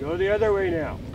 Go the other way now.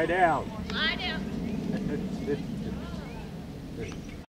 Lie down. Lie down.